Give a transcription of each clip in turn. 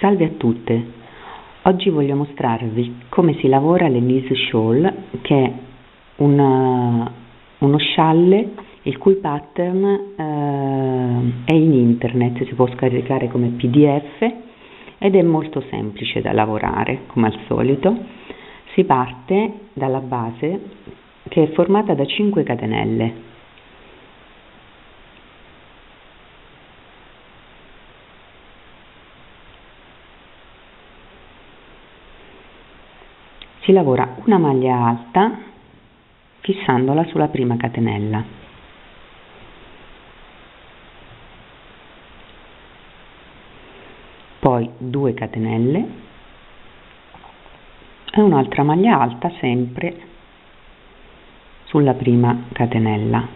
Salve a tutte, oggi voglio mostrarvi come si lavora l'Elise Shawl che è una, uno scialle il cui pattern eh, è in internet, si può scaricare come pdf ed è molto semplice da lavorare come al solito. Si parte dalla base che è formata da 5 catenelle si lavora una maglia alta fissandola sulla prima catenella. Poi 2 catenelle e un'altra maglia alta sempre sulla prima catenella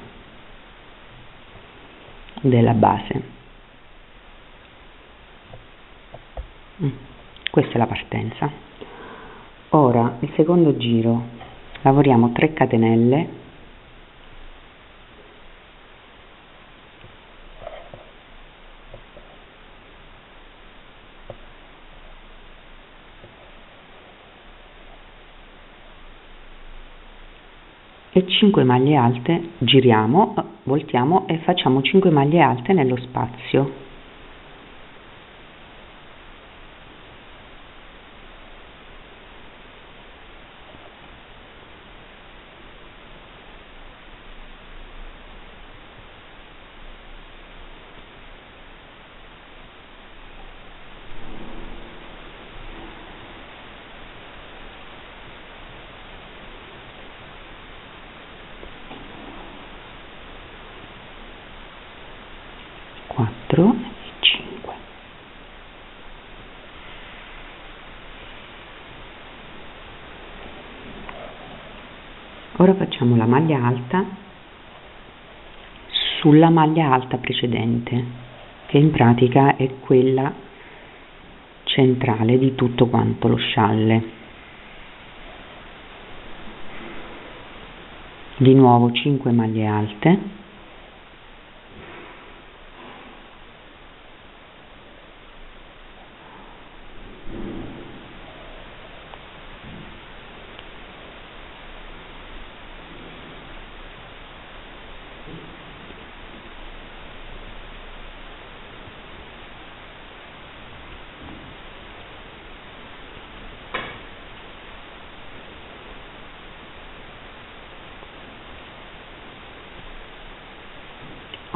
della base. Mm, questa è la partenza ora il secondo giro. Lavoriamo 3 catenelle. E 5 maglie alte giriamo voltiamo e facciamo 5 maglie alte nello spazio quattro e cinque. Ora facciamo la maglia alta. Sulla maglia alta precedente che in pratica è quella centrale di tutto quanto lo scialle. Di nuovo 5 maglie alte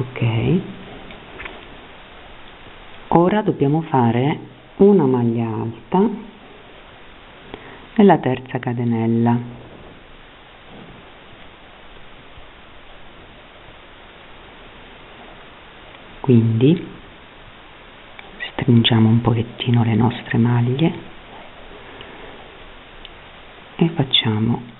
ok. Ora dobbiamo fare una maglia alta nella terza catenella quindi stringiamo un pochettino le nostre maglie e facciamo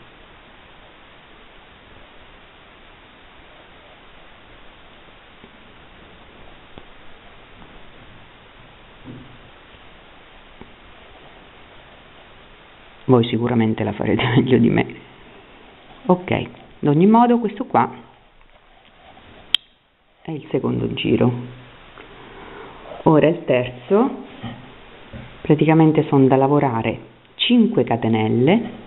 voi sicuramente la farete meglio di me. Ok ad ogni modo questo qua è il secondo giro. Ora il terzo. Praticamente sono da lavorare 5 catenelle.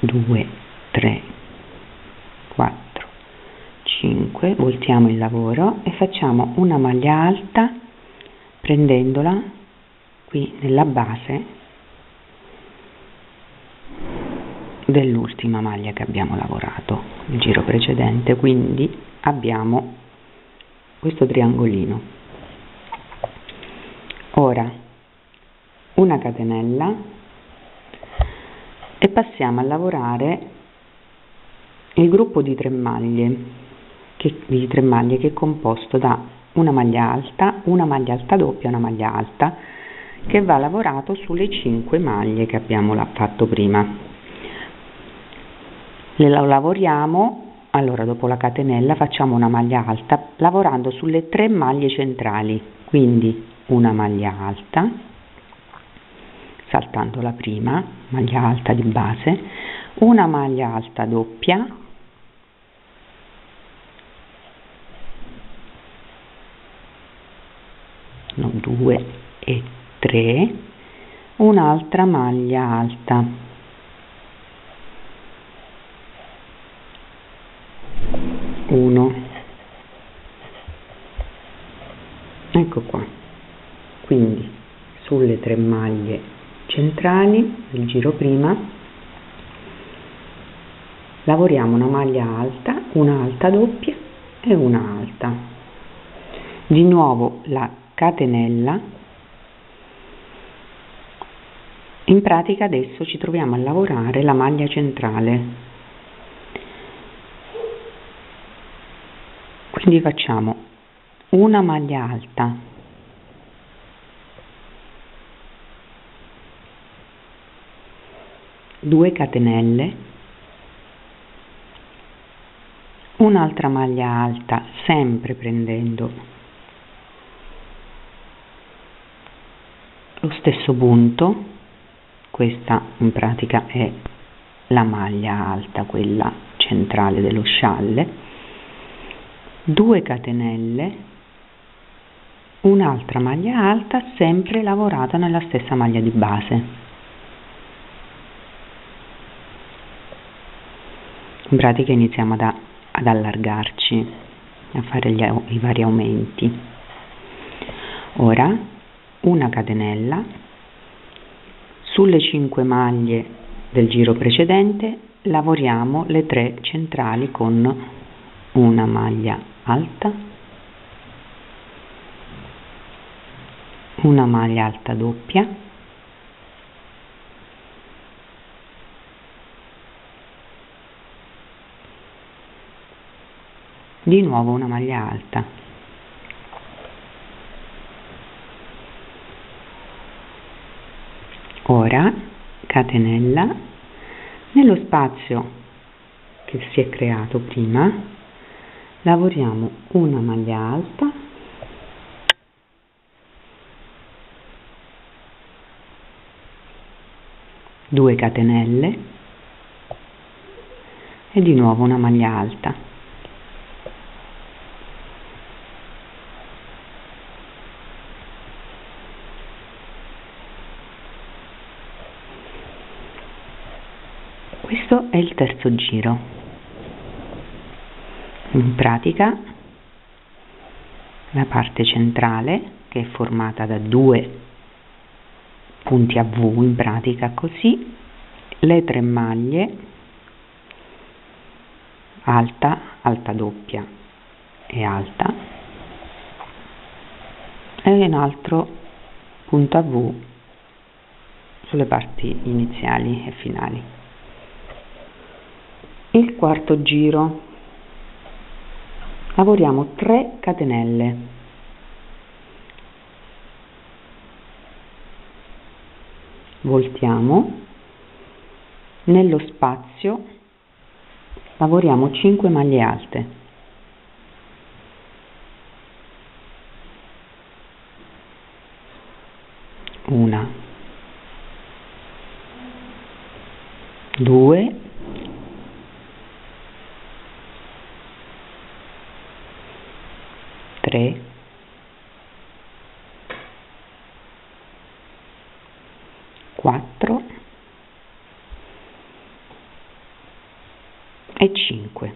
2 3 4 5 voltiamo il lavoro e facciamo una maglia alta prendendola qui nella base dell'ultima maglia che abbiamo lavorato il giro precedente. Quindi abbiamo questo triangolino. Ora una catenella e passiamo a lavorare il gruppo di tre maglie che, di tre maglie che è composto da una maglia alta, una maglia alta doppia, una maglia alta che va lavorato sulle 5 maglie che abbiamo fatto prima. Le lavoriamo, allora dopo la catenella facciamo una maglia alta lavorando sulle tre maglie centrali, quindi una maglia alta, saltando la prima, maglia alta di base, una maglia alta doppia, 2 e 3 un'altra maglia alta. Uno. Ecco qua. Quindi sulle tre maglie centrali del giro prima. Lavoriamo una maglia alta una alta doppia e una alta. Di nuovo la catenella. In pratica adesso ci troviamo a lavorare la maglia centrale. Quindi facciamo una maglia alta. Due catenelle. Un'altra maglia alta sempre prendendo lo stesso punto questa in pratica è la maglia alta quella centrale dello scialle 2 catenelle un'altra maglia alta sempre lavorata nella stessa maglia di base. In pratica iniziamo ad, ad allargarci a fare gli, i vari aumenti. Ora una catenella sulle 5 maglie del giro precedente lavoriamo le tre centrali con una maglia alta una maglia alta doppia di nuovo una maglia alta ora catenella nello spazio che si è creato prima lavoriamo una maglia alta due catenelle e di nuovo una maglia alta questo è il terzo giro. In pratica la parte centrale che è formata da due punti a V in pratica così le tre maglie alta, alta doppia e alta e un altro punto a V sulle parti iniziali e finali il quarto giro. Lavoriamo 3 catenelle. Voltiamo. Nello spazio lavoriamo 5 maglie alte. Una. Due 3 4 e 5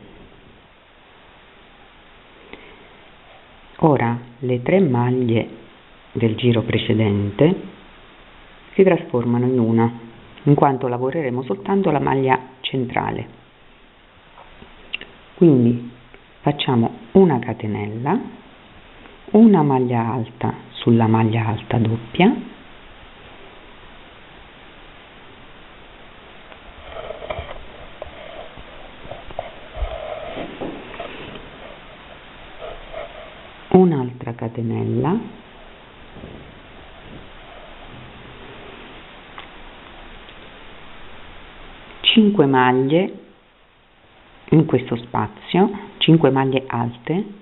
ora le tre maglie del giro precedente si trasformano in una in quanto lavoreremo soltanto la maglia centrale. Quindi facciamo una catenella una maglia alta sulla maglia alta doppia. Un'altra catenella. Cinque maglie in questo spazio 5 maglie alte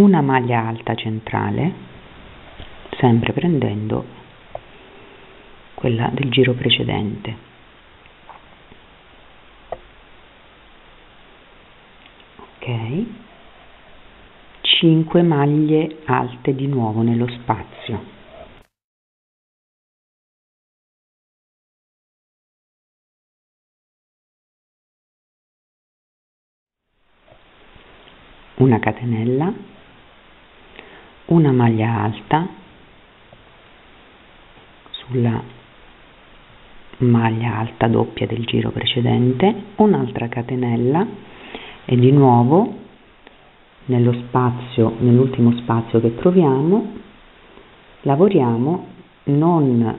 una maglia alta centrale sempre prendendo quella del giro precedente. Ok. 5 maglie alte di nuovo nello spazio. Una catenella una maglia alta sulla maglia alta doppia del giro precedente un'altra catenella e di nuovo nello spazio nell'ultimo spazio che troviamo lavoriamo non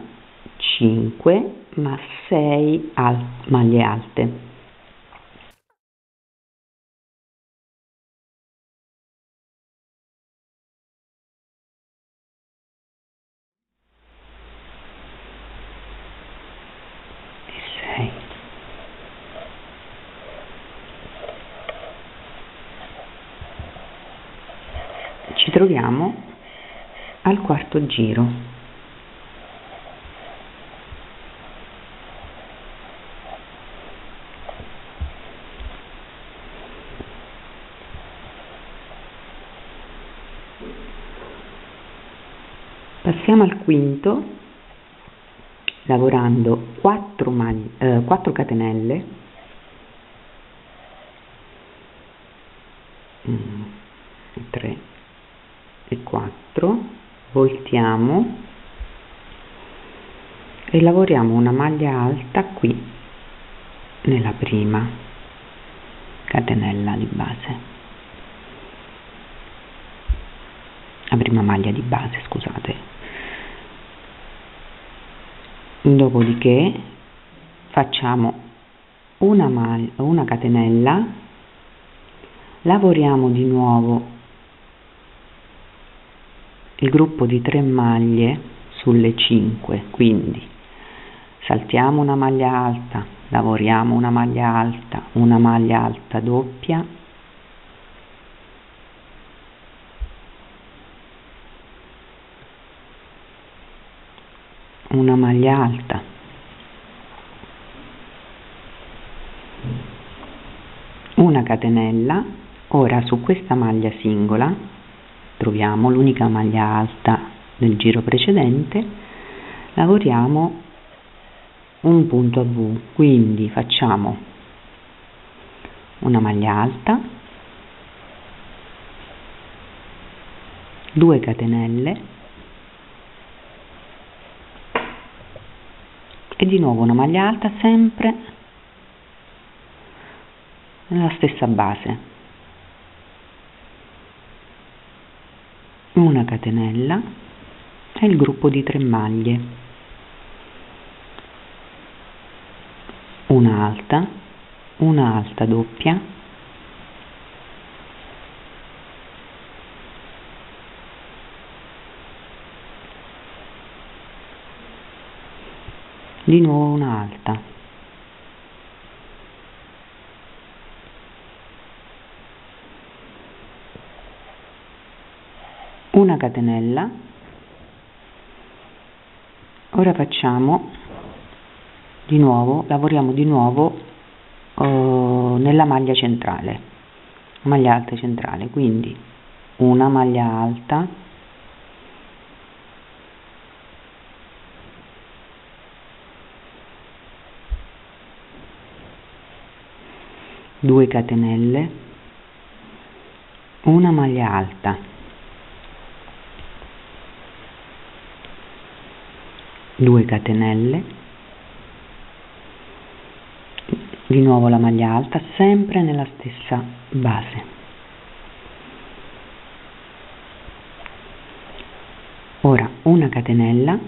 5 ma 6 al maglie alte ci troviamo quarto giro. Passiamo al quinto lavorando 4, maglie, eh, 4 catenelle. 3 e 4 voltiamo e lavoriamo una maglia alta qui nella prima catenella di base. La prima maglia di base scusate. Dopodiché facciamo una, maglia, una catenella lavoriamo di nuovo il gruppo di tre maglie sulle 5 quindi saltiamo una maglia alta lavoriamo una maglia alta una maglia alta doppia. Una maglia alta. Una catenella. Ora su questa maglia singola troviamo l'unica maglia alta del giro precedente lavoriamo un punto a V quindi facciamo una maglia alta 2 catenelle e di nuovo una maglia alta sempre nella stessa base una catenella e il gruppo di tre maglie. Una alta una alta doppia. Di nuovo una alta una catenella. Ora facciamo di nuovo lavoriamo di nuovo oh, nella maglia centrale maglia alta centrale quindi una maglia alta due catenelle una maglia alta 2 catenelle di nuovo la maglia alta sempre nella stessa base. Ora una catenella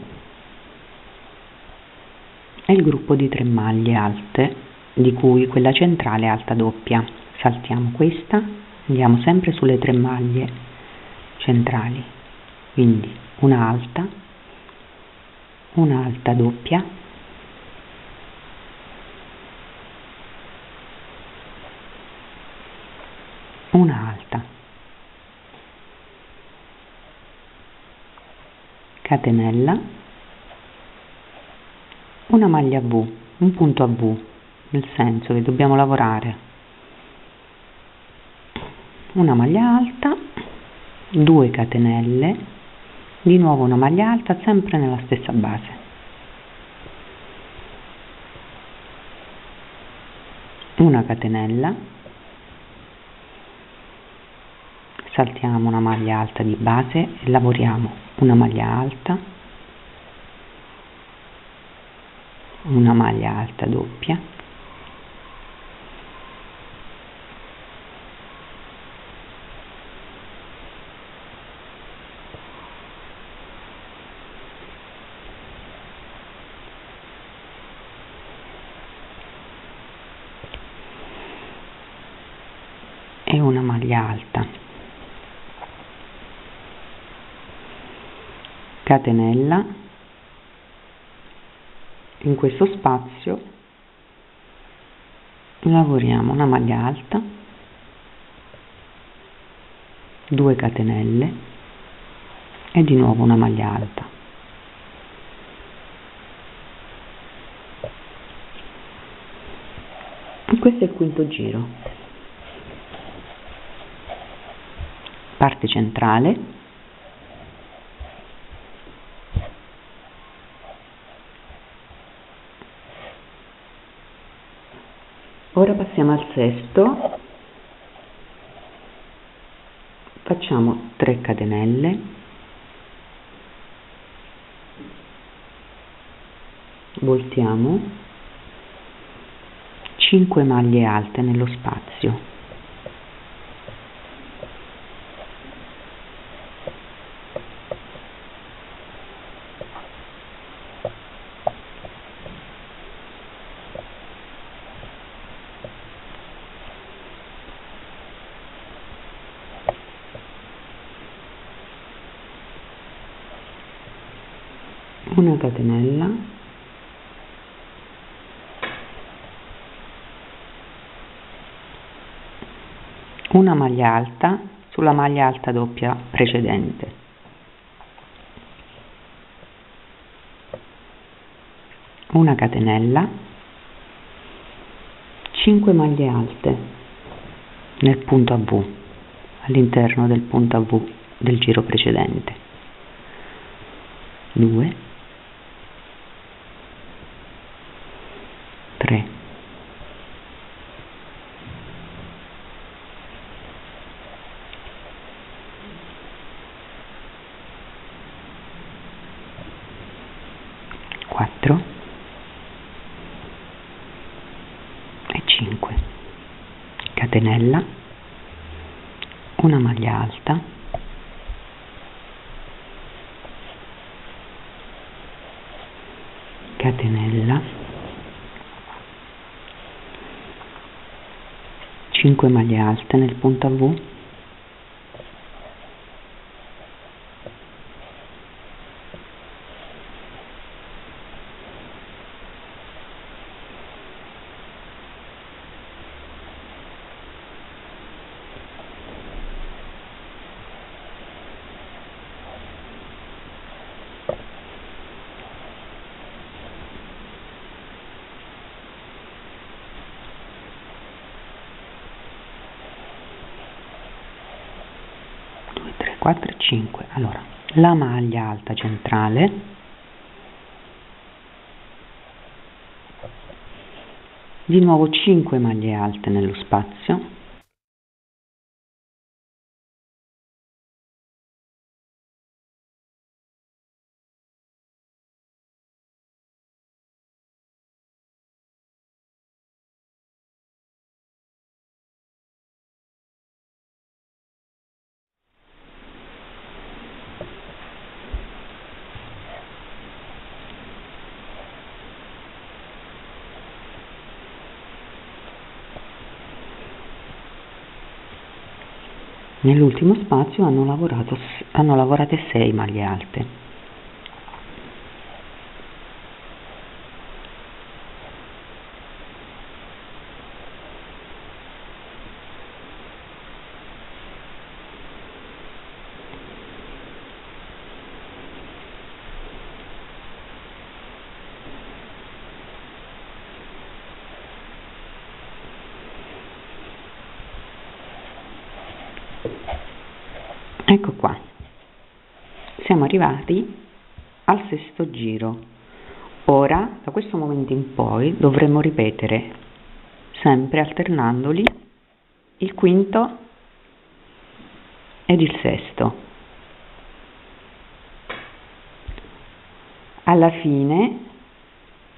e il gruppo di tre maglie alte di cui quella centrale alta doppia. Saltiamo questa andiamo sempre sulle tre maglie centrali quindi una alta un'alta doppia. Un'alta. Catenella. Una maglia V un punto a V nel senso che dobbiamo lavorare. Una maglia alta 2 catenelle di nuovo una maglia alta sempre nella stessa base. Una catenella. Saltiamo una maglia alta di base e lavoriamo una maglia alta. Una maglia alta doppia e una maglia alta. Catenella. In questo spazio lavoriamo una maglia alta 2 catenelle e di nuovo una maglia alta. Questo è il quinto giro parte centrale. Ora passiamo al sesto. Facciamo 3 catenelle voltiamo. 5 maglie alte nello spazio una catenella. Una maglia alta sulla maglia alta doppia precedente. Una catenella. 5 maglie alte nel punto a V all'interno del punto a V del giro precedente. 2 tre quattro. E cinque. Catenella. Una maglia alta. Catenella 5 maglie alte nel punto V allora la maglia alta centrale. Di nuovo 5 maglie alte nello spazio Nell'ultimo spazio hanno, lavorato, hanno lavorate 6 maglie alte. ecco qua siamo arrivati al sesto giro. Ora da questo momento in poi dovremo ripetere sempre alternandoli il quinto ed il sesto. Alla fine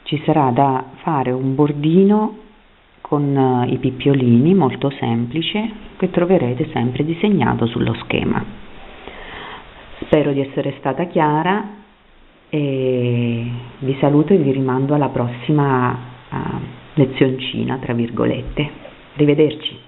ci sarà da fare un bordino con eh, i pippiolini molto semplice che troverete sempre disegnato sullo schema spero di essere stata chiara e vi saluto e vi rimando alla prossima uh, lezioncina tra virgolette. Arrivederci